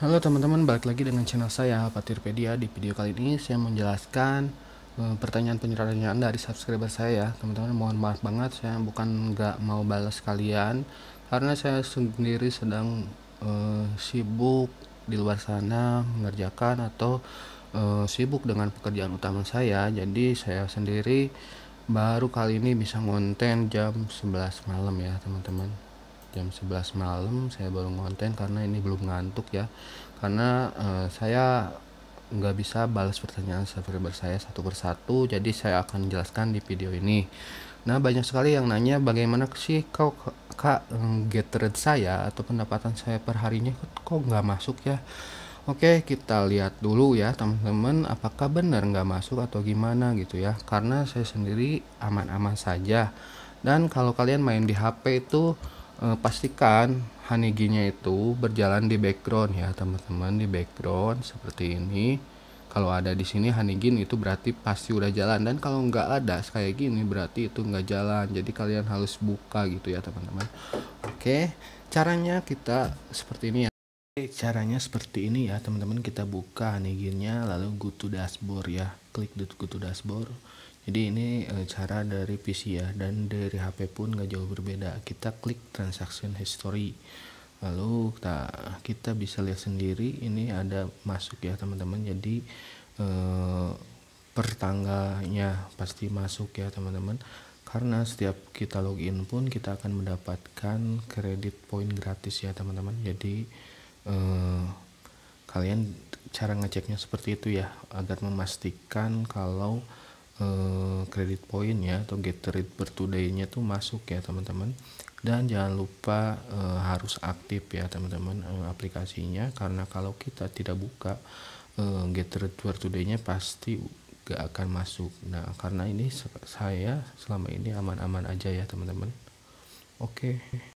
Halo teman-teman, balik lagi dengan channel saya Patirpedia. Di video kali ini saya menjelaskan pertanyaan-pertanyaan dari subscriber saya ya. Teman-teman mohon maaf banget saya bukan nggak mau balas kalian karena saya sendiri sedang uh, sibuk di luar sana mengerjakan atau uh, sibuk dengan pekerjaan utama saya. Jadi saya sendiri baru kali ini bisa ngonten jam 11 malam ya teman-teman jam 11 malam saya baru ngonten karena ini belum ngantuk ya. Karena uh, saya nggak bisa balas pertanyaan subscriber saya satu persatu jadi saya akan jelaskan di video ini. Nah banyak sekali yang nanya bagaimana sih kau kak get rate saya atau pendapatan saya per harinya? Kok nggak masuk ya? Oke kita lihat dulu ya teman-teman apakah benar nggak masuk atau gimana gitu ya. Karena saya sendiri aman-aman saja. Dan kalau kalian main di HP itu eh, pastikan Haniginya itu berjalan di background ya teman-teman di background seperti ini. Kalau ada di sini Hanigin itu berarti pasti udah jalan. Dan kalau nggak ada kayak gini berarti itu nggak jalan. Jadi kalian harus buka gitu ya teman-teman. Oke caranya kita seperti ini ya. Caranya seperti ini ya teman-teman. Kita buka Haniginnya lalu go to dashboard ya. Klik go to dashboard jadi ini e, cara dari PC ya dan dari HP pun gak jauh berbeda. Kita klik transaction history. Lalu kita kita bisa lihat sendiri ini ada masuk ya teman-teman. Jadi e, tanggalnya pasti masuk ya teman-teman. Karena setiap kita login pun kita akan mendapatkan kredit poin gratis ya teman-teman. Jadi e, kalian cara ngeceknya seperti itu ya agar memastikan kalau Eh, kredit poin ya atau get per today-nya tuh masuk ya teman-teman. Dan jangan lupa uh, harus aktif ya teman-teman uh, aplikasinya. Karena kalau kita tidak buka get rate per pasti gak akan masuk. Nah karena ini saya selama ini aman-aman aja ya teman-teman. Oke. okay.